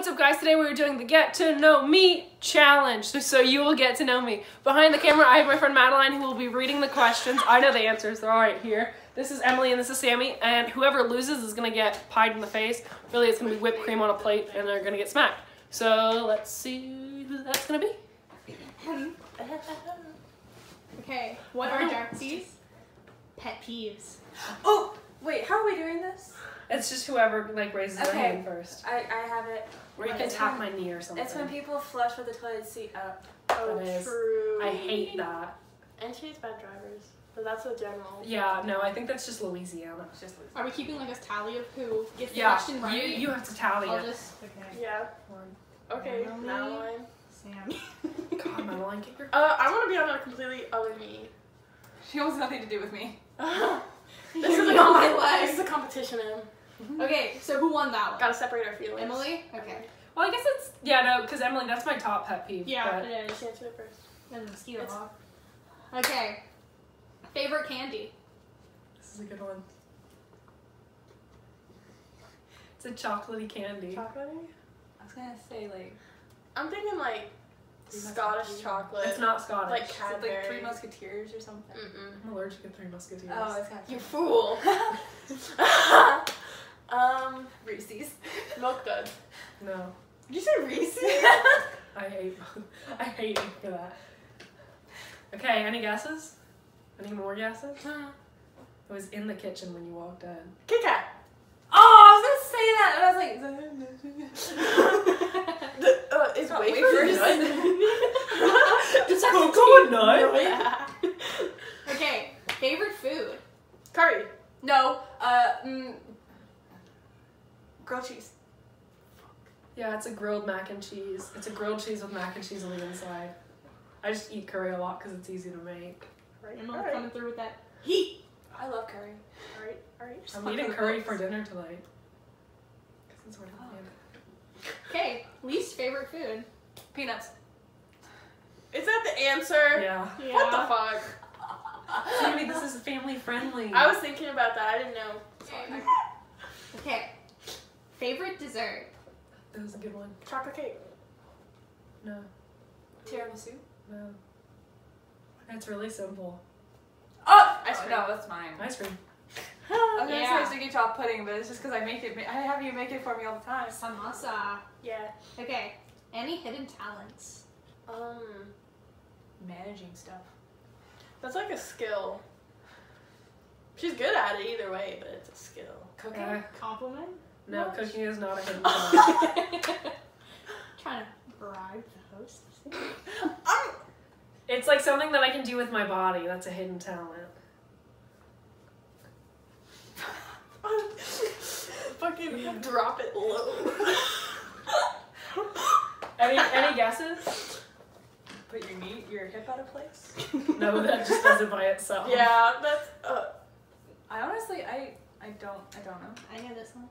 What's up guys? Today we are doing the Get to Know Me challenge. So you will get to know me. Behind the camera I have my friend Madeline who will be reading the questions. I know the answers, they're all right here. This is Emily and this is Sammi and whoever loses is gonna get pied in the face. Really it's gonna be whipped cream on a plate and they're gonna get smacked. So let's see who that's gonna be. Okay, what are Darcy's pet peeves? Oh, wait, how are we doing this? It's just whoever like raises their hand first. I, I have it. Or you can tap it? my knee or something. It's when people flush with the toilet seat up. Oh, That is- true. I hate that. And she hates bad drivers, but that's a general. Yeah, no, I think that's just Louisiana. It's just Are we keeping like a tally of who gets the Yeah, question right? you, you have to tally I'll it. just okay. Yeah. One. Okay. Emily. Madeline. Sammi. God, Madeline, get your Uh, I want to be on a completely other knee. She wants nothing to do with me. this is a on my com- leg. This is a competition, Em. Mm-hmm. Okay, so who won that one? Gotta separate our feelings. Emily. Okay. Well, I guess it's yeah, no, because Emily, that's my top pet peeve. Yeah, but- it is. She answered it first. And the mosquito It's- hawk. Okay. Favorite candy. this is a good one. It's a chocolatey candy. Chocolate? I was gonna say like I'm thinking like Scottish chocolate. It's not Scottish. Like is it like Three Musketeers or something. Mm-mm. I'm allergic to Three Musketeers. Oh, it's kind of You fool. um, Reese's. milk dud. no, Did you say Reese's? I hate. I hate you for that. Okay, any guesses? Any more guesses? It was in the kitchen when you walked in. Kit Kat. Oh, I was gonna say that, and I was like, The, uh, It's wafers wafers. It's cocoa nut. Okay. Favorite food. Curry. no, uh, mm, grilled cheese. Yeah, it's a grilled mac and cheese. It's a grilled cheese with mac and cheese on the inside. I just eat curry a lot because it's easy to make. Emily Alright. coming through with that heat. I love curry. Alright, alright. I'm eating curry for dinner tonight. 'Cause it's what I'm. Okay. Least favorite food. Peanuts. Is that the answer? Yeah. Yeah. What the fuck? Sammi, this is family friendly. I was thinking about that. I didn't know. Okay. Okay. Favorite dessert. That was a good one. Chocolate cake. No, Tiramisu. no. It's really simple. Oh, Ice cream. no, that's mine. Ice cream. I was gonna Yeah. say sticky chocolate pudding, but it's just because I make it. I have you make it for me all the time. Samasa. Yeah. Okay. Any hidden talents? Um, Managing stuff. that's like a skill. She's good at it either way, but it's a skill. Cooking. Uh, Compliment? No, What? cooking is not a hidden talent. Trying to bribe the host. I'm It's like something that I can do with my body. That's a hidden talent. Fucking drop it low. Any any guesses? put your knee, your hip out of place. No, that just does it by itself. yeah, that's. Uh, I honestly, I, I don't, I don't know. I know this one.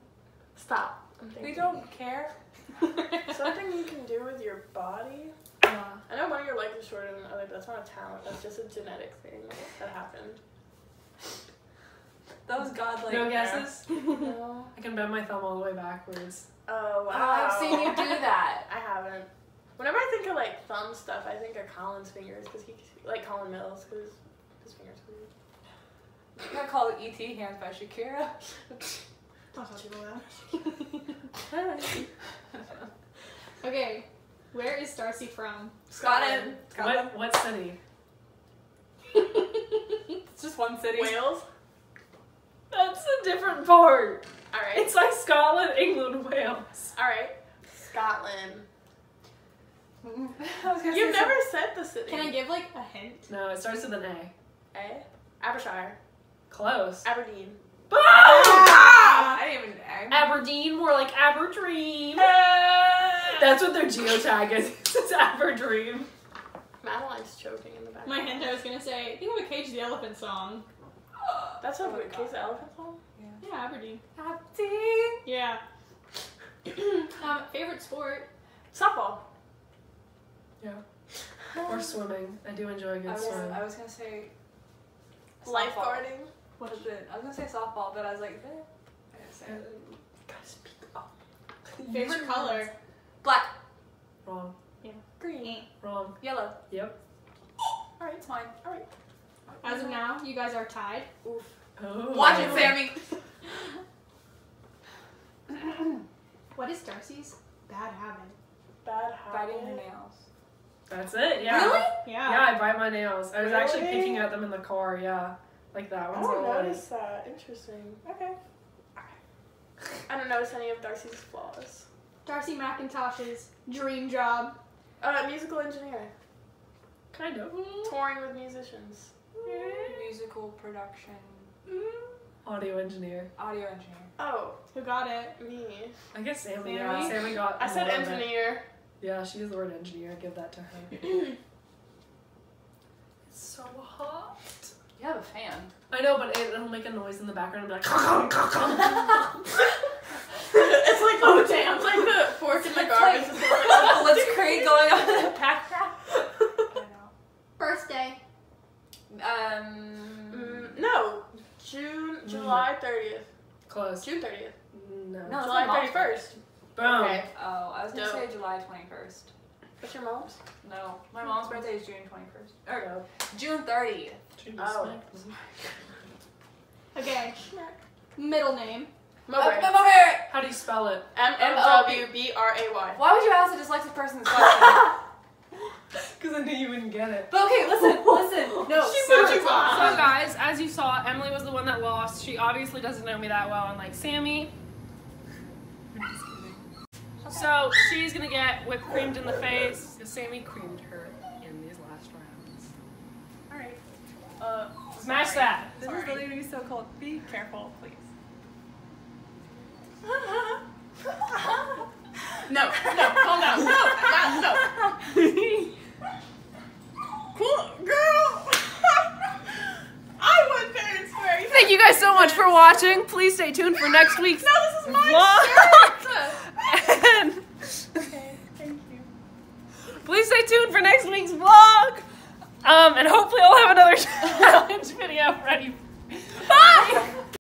Stop. We don't care. Something you can do with your body. Yeah. I know one of your legs is shorter than the other, but that's not a talent. That's just a genetic thing that happened. That was godlike. No guesses? No. I can bend my thumb all the way backwards. Oh wow. Oh, I've seen you do that. I haven't. Whenever I think of like thumb stuff, I think of Colin's fingers because he like Colin Mills because his fingers are weird. I call it ET hands by Shakira. Don't touch it loud. Okay. Where is Darcy from? Scotland. Scotland. What what city? It's just one city. Wales. That's a different part. All right. It's like Scotland, England, Wales. All right. Scotland. I was gonna You've say never said the city. Can I give like a hint? No, it starts with an A. Eh? Abershire. Close. Aberdeen. Boom! I didn't even. I, Aberdeen, more like Aberdream. That's what their geotag is. it's Aberdream. Madeline's choking in the back. My hint I was gonna say, think of a Cage the Elephant song. That's a Oh my weird God. case of elephant song. Yeah, Yeah, Aberdeen. Aberdeen. Yeah. um, favorite sport? Softball. Yeah. Or swimming. I do enjoy a I good was, swim. I was gonna say. softball. Lifeguarding. What is it? I was gonna say softball, but I was like, eh. I gotta say it. Gotta speak up. Favorite color? Black. Wrong. Yeah. Green. Wrong. Yellow. Yep. Alright, it's mine. Alright. As of now, you guys are tied. Oof. Oh. Watch it, Sammi. What is Darcy's bad habit? Bad habit. Biting her nails. That's it. Yeah. Really? Yeah. Yeah, I bite my nails. I was actually Really? picking at them in the car. Yeah, like that I one's don't notice that. Interesting. Okay. I don't notice any of Darcy's flaws. Darcy McIntosh's dream job. Uh, musical engineer. Kind of. Touring with musicians. Musical production. Audio engineer. Audio engineer. Oh, Who got it? me. I guess Sammi. Sammi? Yeah, Sammi got. I said more it. engineer. Yeah, she used the word engineer. I give that to her. it's so hot. You have a fan. I know, but it, it'll make a noise in the background and be like. it's like oh damn, it's like the fork in the garbage. Like, blitzkrieg going on in the background. I know. Birthday. Um. Mm, no, June, July thirtieth. Close. June thirtieth. No. No. July thirty first. Boom. Okay. Oh, I was gonna Dope. say July 21st. What's your mom's? No, my mom's birthday is June 21st. Or June 30th. Oh. Okay. Middle name. Mowbray. Uh, Mowbray. How do you spell it? M M W B R A Y. Why would you ask a dyslexic person this question? Because I knew you wouldn't get it. but okay, listen, listen. No, She so- moved you So guys, as you saw, Emily was the one that lost. She obviously doesn't know me that well, unlike Sammi. So she's gonna get whipped creamed in the face because Sammi creamed her in these last rounds. All right, Uh, smash that. This is literally so cold. Be careful, please. No, no, calm down. No, not, no. Cool, girl. I want parents very. Thank you guys so much for watching. Please stay tuned for next week's No, this is my vlog. and Okay, thank you. please stay tuned for next week's vlog. Um, and hopefully I'll have another challenge video ready